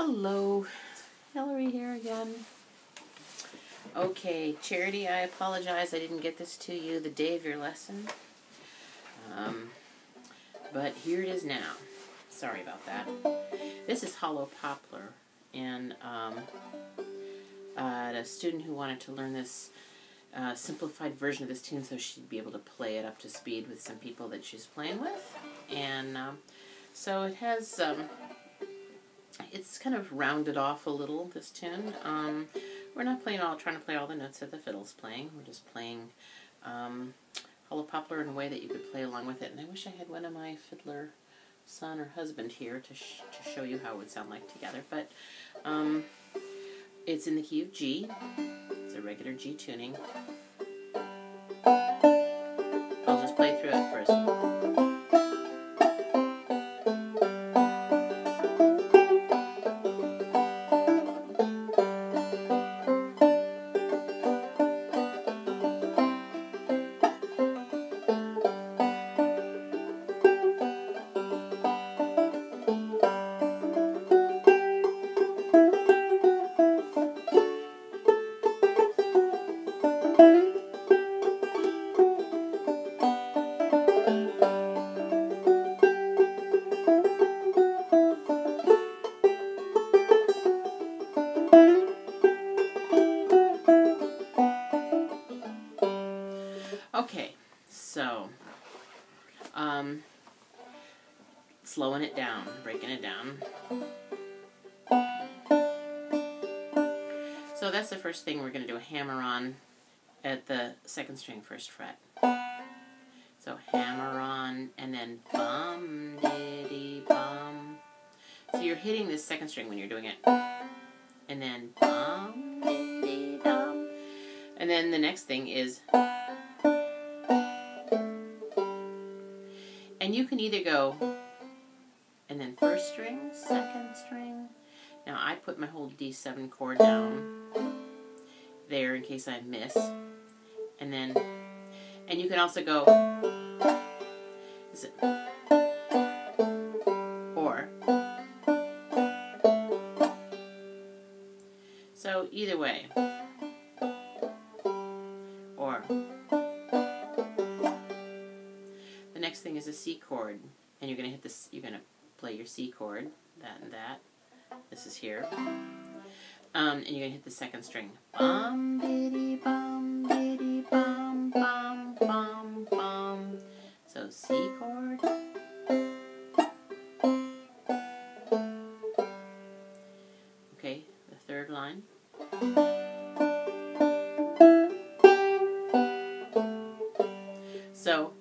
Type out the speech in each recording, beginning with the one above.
Hello, Hilarie here again. Okay, Charity, I apologize I didn't get this to you the day of your lesson. Um, but here it is now. Sorry about that. This is Hollow Poplar, and um, uh, a student who wanted to learn this uh, simplified version of this tune so she'd be able to play it up to speed with some people that she's playing with. And um, so it has um, it's kind of rounded off a little, this tune. Um, we're not playing all, trying to play all the notes that the fiddle's playing. We're just playing um, Hollow Poplar in a way that you could play along with it. And I wish I had one of my fiddler son or husband here to, sh to show you how it would sound like together. But um, it's in the key of G. It's a regular G tuning. It down, breaking it down. So that's the first thing we're going to do a hammer on at the second string first fret. So hammer on and then bum diddy bum. So you're hitting this second string when you're doing it. And then bum diddy dum. And then the next thing is And you can either go and then first string, second string. Now I put my whole D7 chord down there in case I miss. And then, and you can also go, is it, or. So either way. Or. The next thing is a C chord, and you're going to hit this, you're going to play your C chord, that and that. This is here. Um, and you're going to hit the second string. Bum, bum, bum, bum, bum, bum. So C chord. Okay, the third line. So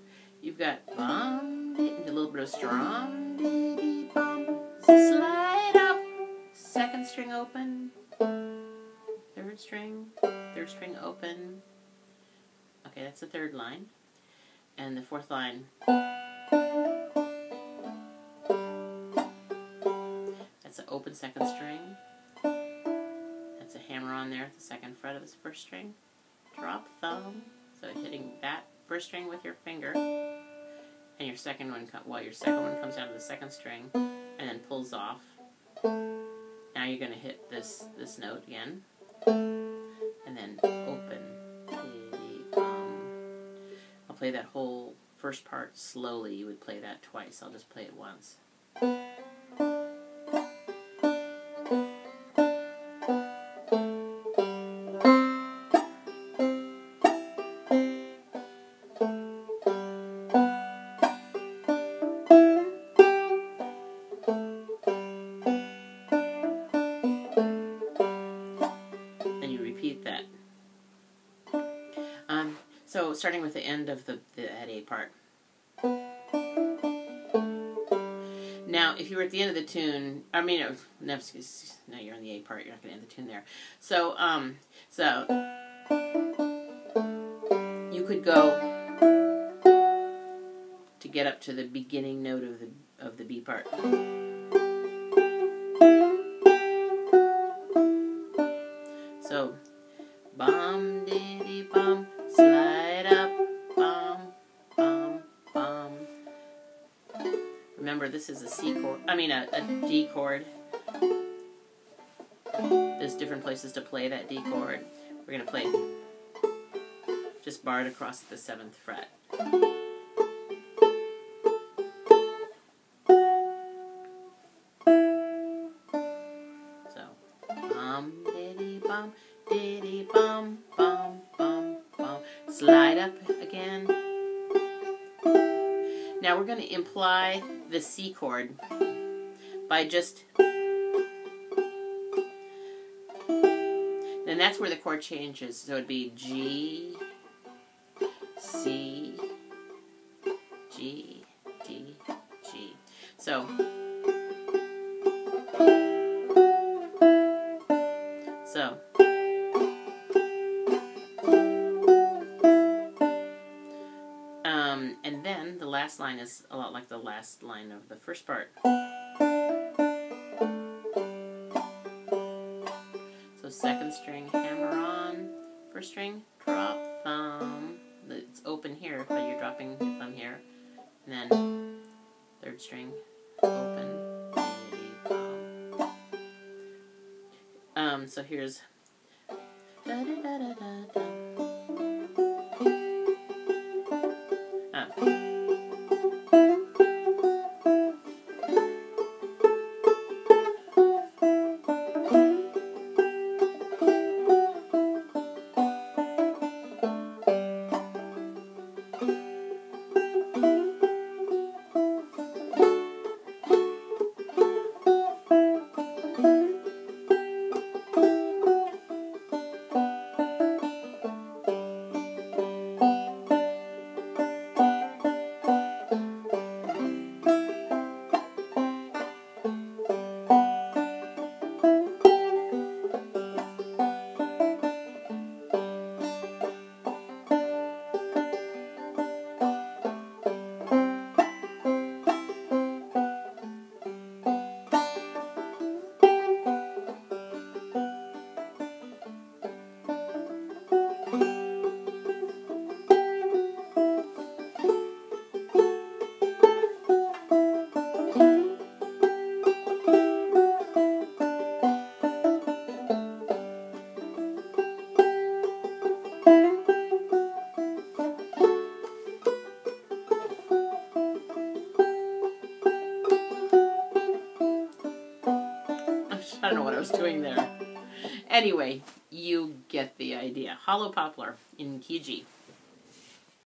you've got bum, a little bit of strum, bum, slide up, second string open, third string, third string open. Okay, that's the third line. And the fourth line. That's an open second string. That's a hammer on there at the second fret of this first string. Drop thumb. So hitting that first string with your finger, your second one, while your second one comes down to the second string, and then pulls off. Now you're going to hit this this note again, and then open. Um, I'll play that whole first part slowly. You would play that twice. I'll just play it once. Starting with the end of the, the that A part. Now, if you were at the end of the tune, I mean, no, excuse, no, you're on the A part. You're not going to end the tune there. So, um, so you could go to get up to the beginning note of the of the B part. Remember, this is a C chord. I mean, a, a D chord. there's different places to play that D chord. We're going to play just barred across the seventh fret. So, bum diddy bum diddy bum bum bum bum. Slide up again. Now we're going to imply the C chord by just then that's where the chord changes. So it'd be G, C, G, D, G. So so last line is a lot like the last line of the first part. So second string, hammer on, first string, drop thumb. It's open here, but you're dropping your thumb here. And then third string, open. Um, so here's da da da I was doing there. Anyway, you get the idea. Hollow Poplar in G.